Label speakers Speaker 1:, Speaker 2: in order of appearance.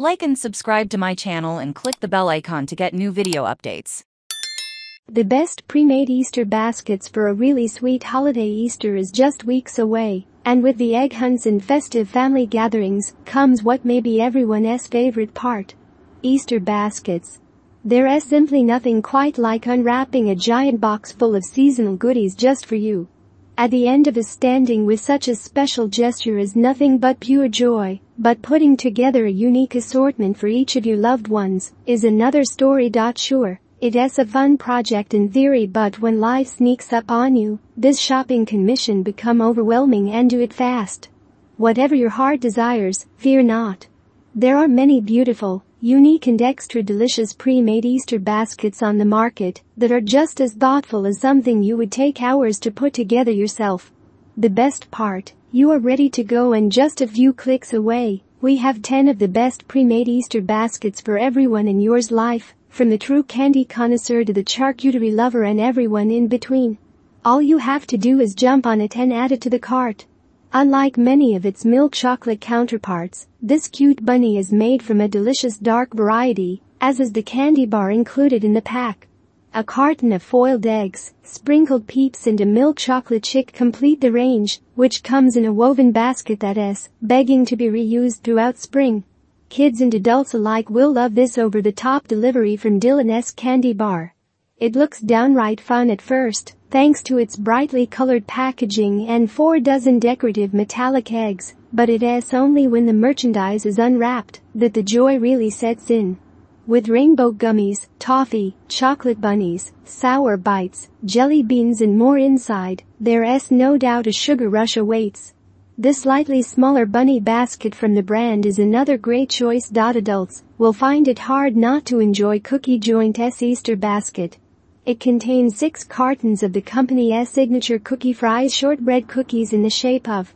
Speaker 1: Like and subscribe to my channel and click the bell icon to get new video updates.
Speaker 2: The best pre-made Easter baskets for a really sweet holiday Easter is just weeks away, and with the egg hunts and festive family gatherings comes what may be everyone's favorite part. Easter baskets. There is simply nothing quite like unwrapping a giant box full of seasonal goodies just for you. At the end of a standing with such a special gesture is nothing but pure joy, but putting together a unique assortment for each of your loved ones is another story. Sure, it's a fun project in theory but when life sneaks up on you, this shopping can mission become overwhelming and do it fast. Whatever your heart desires, fear not. There are many beautiful, unique and extra delicious pre-made Easter baskets on the market that are just as thoughtful as something you would take hours to put together yourself. The best part, you are ready to go and just a few clicks away. We have 10 of the best pre-made Easter baskets for everyone in yours life, from the true candy connoisseur to the charcuterie lover and everyone in between. All you have to do is jump on it and add it to the cart. Unlike many of its milk chocolate counterparts, this cute bunny is made from a delicious dark variety, as is the candy bar included in the pack. A carton of foiled eggs, sprinkled peeps and a milk chocolate chick complete the range, which comes in a woven basket that is begging to be reused throughout spring. Kids and adults alike will love this over-the-top delivery from Dylan's Candy Bar. It looks downright fun at first, thanks to its brightly colored packaging and four dozen decorative metallic eggs, but it is only when the merchandise is unwrapped that the joy really sets in. With rainbow gummies, toffee, chocolate bunnies, sour bites, jelly beans and more inside, there is no doubt a sugar rush awaits. This slightly smaller bunny basket from the brand is another great choice. Adults will find it hard not to enjoy Cookie Joint's Easter basket, it contains six cartons of the company's signature cookie fries shortbread cookies in the shape of